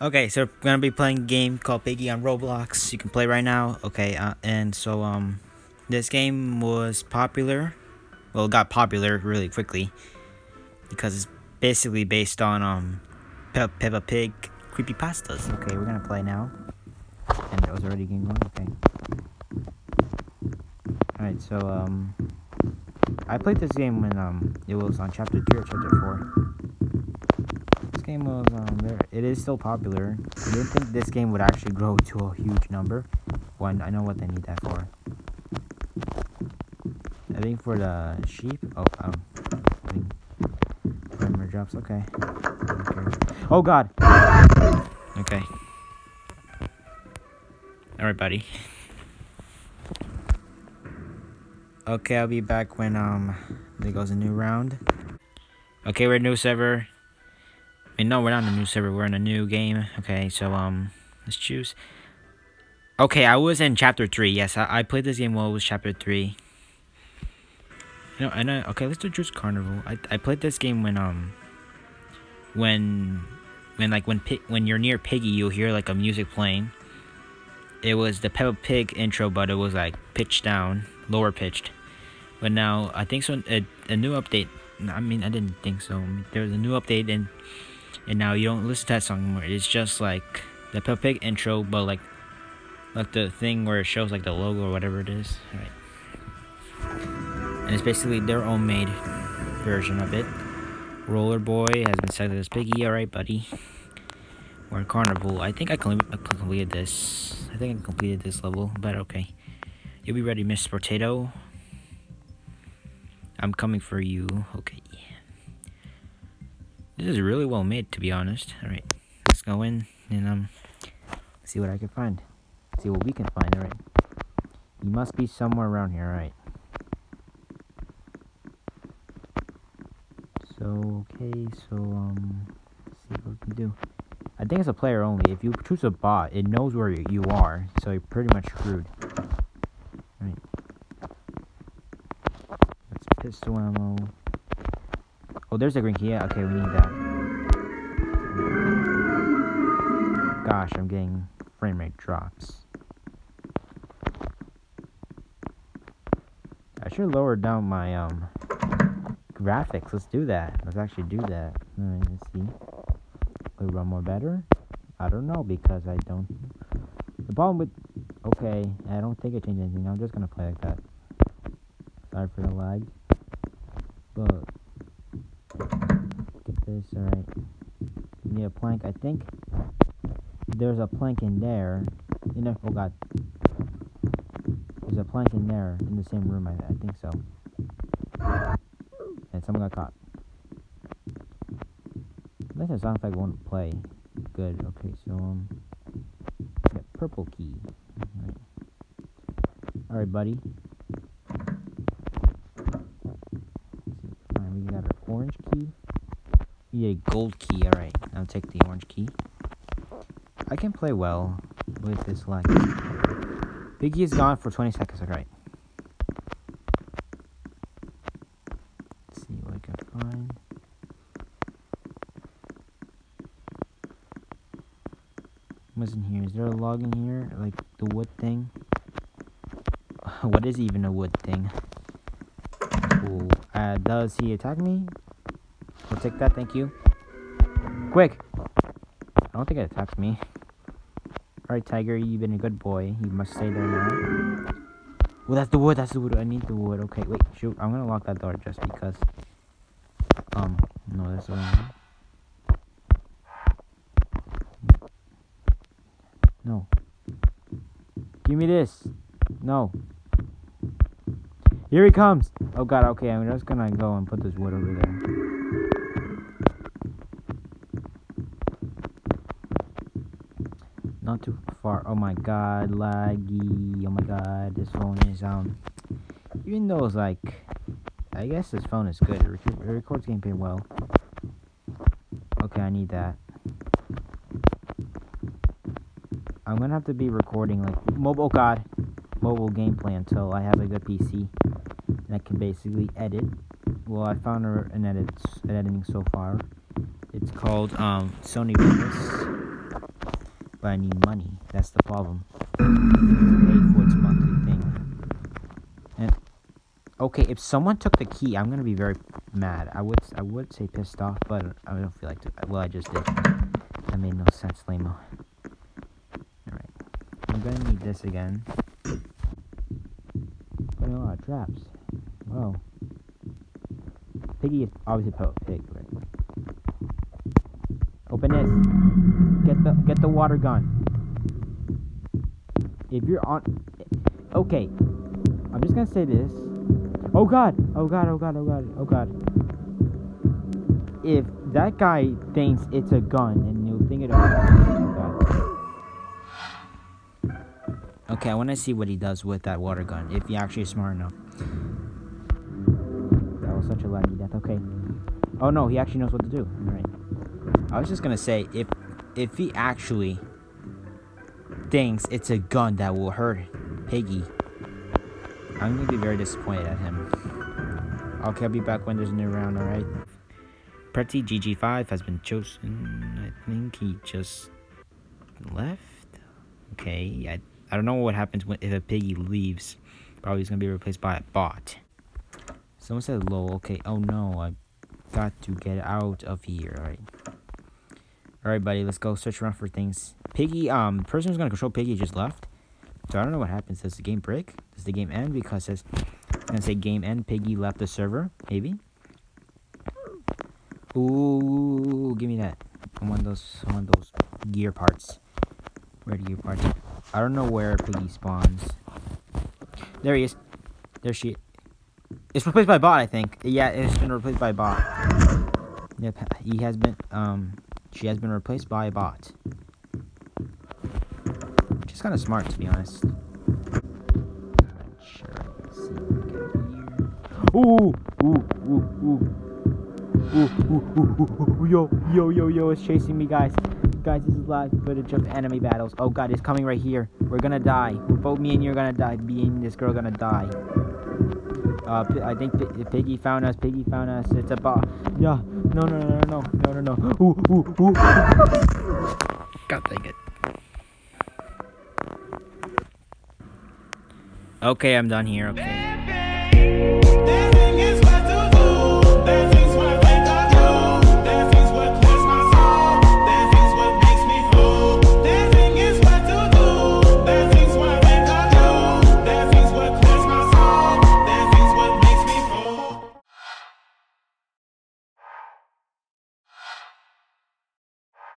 Okay, so we're gonna be playing a game called Piggy on Roblox. You can play right now. Okay, uh, and so um, this game was popular. Well, it got popular really quickly because it's basically based on um, Pe- Peppa Pig creepy pastas. Okay, we're gonna play now. And it was already game going. Okay. All right, so um, I played this game when um, it was on chapter three or chapter four. Game was um, it is still popular. I didn't think this game would actually grow to a huge number. Well, I know what they need that for. I think for the sheep. Oh, um, I think timer drops. Okay. Oh God. Okay. All right, buddy. Okay, I'll be back when um there goes a new round. Okay, we're new server. No, we're not in a new server. We're in a new game. Okay, so um, let's choose. Okay, I was in chapter three. Yes, I, I played this game while it was chapter three. No, and I, okay, let's do Juice Carnival. I I played this game when um when when like when when you're near Piggy, you'll hear like a music playing. It was the Peppa Pig intro, but it was like pitched down, lower pitched. But now I think so. A, a new update. I mean, I didn't think so. There was a new update, and and now you don't listen to that song anymore. It's just like the Peppa Pig intro, but like like the thing where it shows like the logo or whatever it is. Right. And it's basically their own made version of it. Roller Boy has been selected as Piggy. Alright, buddy. We're in Carnival. I think I completed this. I think I completed this level, but okay. You'll be ready, Miss Potato. I'm coming for you. Okay. This is really well made, to be honest. Alright, let's go in and um see what I can find. See what we can find, alright. You must be somewhere around here, alright. So, okay, so, um, see what we can do. I think it's a player only. If you choose a bot, it knows where you are, so you're pretty much screwed. Right. Let's pistol ammo. Oh, there's a green key. Okay, we need that. Gosh, I'm getting frame rate drops. I should lower down my um graphics. Let's do that. Let's actually do that. Alright, let's see. Will run more better? I don't know because I don't. The problem with. Okay, I don't think it changed anything. I'm just gonna play like that. Sorry for the lag. But. This, alright. Need a plank. I think there's a plank in there. You know, oh god. There's a plank in there in the same room. I, I think so. And someone got caught. At least the sound effect won't play. Good. Okay, so um, purple key. All right, All right buddy. Fine, we got an orange key. A gold key. All right, I'll take the orange key. I can play well with this lag. Piggy is gone for 20 seconds. All right. see what I can find. What's in here? Is there a log in here? Like the wood thing? what is even a wood thing? Cool. Uh, does he attack me? I'll take that, thank you. Quick! I don't think it attacks me. Alright, Tiger, you've been a good boy. You must stay there now. Well, that's the wood, that's the wood. I need the wood. Okay, wait, shoot. I'm gonna lock that door just because. Um, no, that's the wrong No. Give me this. No. Here he comes. Oh god, okay, I'm just gonna go and put this wood over there. Not too far. Oh my god, laggy. Oh my god, this phone is, um, even though it's like, I guess this phone is good. It, rec it records gameplay well. Okay, I need that. I'm gonna have to be recording like mobile god mobile gameplay until I have a good PC and I can basically edit. Well, I found an edit an editing so far. It's called um, Sony Vegas. But I need money. That's the problem. Pay for its monthly thing. And okay, if someone took the key, I'm gonna be very mad. I would I would say pissed off, but I don't feel like to. Well, I just did. That made no sense, Lamo. Alright. I'm gonna need this again. Putting a lot of traps. Whoa. Piggy is obviously po pig, right? Open this. Get the get the water gun. If you're on Okay. I'm just gonna say this. Oh god! Oh god, oh god, oh god, oh god. If that guy thinks it's a gun and he'll think it oh. Okay, I wanna see what he does with that water gun, if he actually is smart enough. That was such a laggy death. Okay. Oh no, he actually knows what to do. Alright. I was just gonna say, if if he actually thinks it's a gun that will hurt Piggy, I'm gonna be very disappointed at him. Okay, I'll be back when there's a new round, alright? Pretty GG5 has been chosen. I think he just left. Okay, I, I don't know what happens when, if a piggy leaves. Probably he's gonna be replaced by a bot. Someone said low. Okay, oh no, I got to get out of here, alright? Alright, buddy, let's go search around for things. Piggy, um, the person who's gonna control Piggy just left. So I don't know what happens. Does the game break? Does the game end? Because it's gonna say game end. Piggy left the server. Maybe. Ooh, give me that. I want those. I want those gear parts. Where the gear parts? I don't know where Piggy spawns. There he is. There she. It's replaced by bot, I think. Yeah, it's been replaced by bot. Yep, he has been. Um, she has been replaced by a bot. Which is kind of smart, to be honest. Ooh, ooh, ooh, ooh. Ooh, ooh, ooh, ooh, yo, yo, yo, yo, it's chasing me, guys. Guys, this is live footage of enemy battles. Oh god, it's coming right here. We're gonna die. Both me and you are gonna die. Me and this girl gonna die. Uh, I think P Piggy found us. Piggy found us. It's a bot. Yeah. No, no, no, no, no, no, no. Ooh, ooh, ooh. God dang it. Okay, I'm done here. Okay.